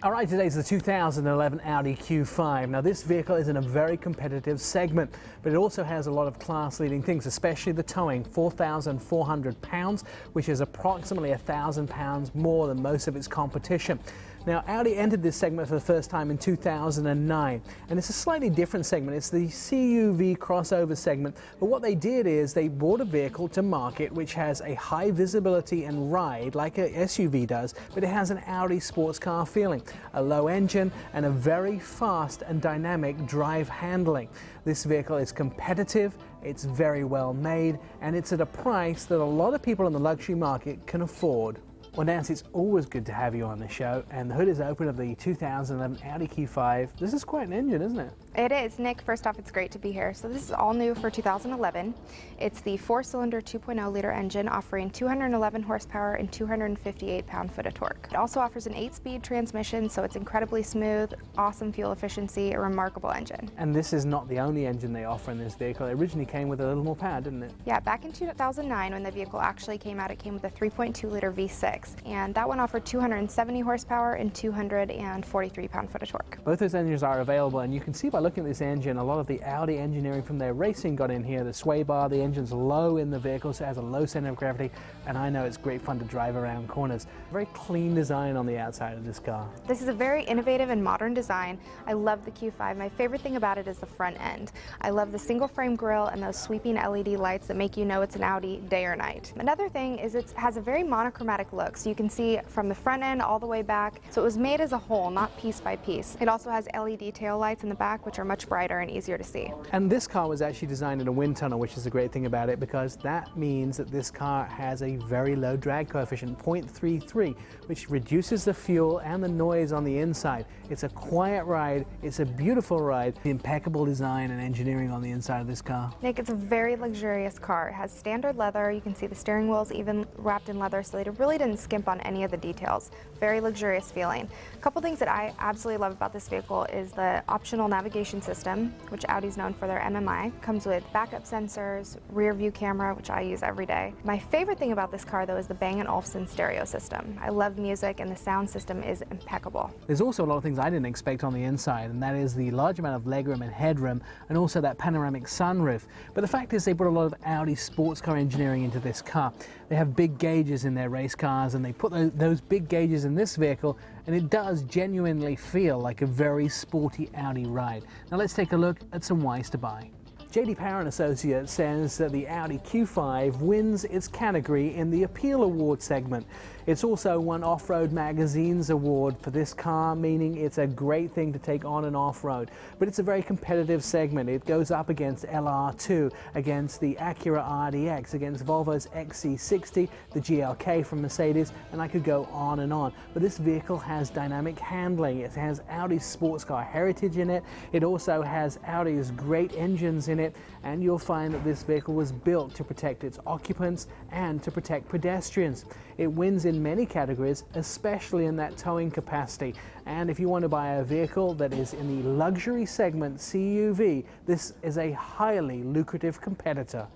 All right, today's the 2011 Audi Q5. Now, this vehicle is in a very competitive segment, but it also has a lot of class-leading things, especially the towing, 4,400 pounds, which is approximately 1,000 pounds more than most of its competition. Now, Audi entered this segment for the first time in 2009, and it's a slightly different segment. It's the CUV crossover segment, but what they did is they brought a vehicle to market which has a high visibility and ride like a SUV does, but it has an Audi sports car feeling, a low engine, and a very fast and dynamic drive handling. This vehicle is competitive, it's very well made, and it's at a price that a lot of people in the luxury market can afford. Well, Nancy, it's always good to have you on the show, and the hood is open of the 2011 Audi Q5. This is quite an engine, isn't it? It is. Nik, first off, it's great to be here. So this is all new for 2011. It's the four-cylinder 2.0 liter engine offering 211 horsepower and 258 pound-foot of torque. It also offers an eight-speed transmission, so it's incredibly smooth, awesome fuel efficiency, a remarkable engine. And this is not the only engine they offer in this vehicle. It originally came with a little more power, didn't it? Yeah, back in 2009 when the vehicle actually came out, it came with a 3.2 liter V6, and that one offered 270 horsepower and 243 pound-foot of torque. Both those engines are available, and you can see by looking at this engine, a lot of the Audi engineering from their racing got in here. The sway bar, the engine's low in the vehicle, so it has a low center of gravity, and I know it's great fun to drive around corners. Very clean design on the outside of this car. This is a very innovative and modern design. I love the Q5. My favorite thing about it is the front end. I love the single frame grille and those sweeping LED lights that make you know it's an Audi day or night. Another thing is it has a very monochromatic look, so you can see from the front end all the way back. So it was made as a whole, not piece by piece. It also has LED tail lights in the back, which are much brighter and easier to see. And this car was actually designed in a wind tunnel, which is a great thing about it because that means that this car has a very low drag coefficient, 0.33, which reduces the fuel and the noise on the inside. It's a quiet ride, it's a beautiful ride, the impeccable design and engineering on the inside of this car. Nik, it's a very luxurious car. It has standard leather, you can see the steering wheel's even wrapped in leather, so they really didn't skimp on any of the details. Very luxurious feeling. A couple things that I absolutely love about this vehicle is the optional navigation system, which Audi's known for their MMI. Comes with backup sensors, rear view camera, which I use every day. My favorite thing about this car though is the Bang & Olufsen stereo system. I love music and the sound system is impeccable. There's also a lot of things I didn't expect on the inside, and that is the large amount of legroom and headroom, and also that panoramic sunroof. But the fact is they put a lot of Audi sports car engineering into this car. They have big gauges in their race cars, and they put those big gauges in this vehicle, and it does genuinely feel like a very sporty Audi ride. Now let's take a look at some whys to buy. JD Power & Associates says that the Audi Q5 wins its category in the Appeal Award segment. It's also won Off-Road Magazine's award for this car, meaning it's a great thing to take on and off-road. But it's a very competitive segment. It goes up against LR2, against the Acura RDX, against Volvo's XC60, the GLK from Mercedes, and I could go on and on. But this vehicle has dynamic handling. It has Audi's sports car heritage in it. It also has Audi's great engines in it, and you'll find that this vehicle was built to protect its occupants and to protect pedestrians. It wins in many categories, especially in that towing capacity. And if you want to buy a vehicle that is in the luxury segment CUV, this is a highly lucrative competitor.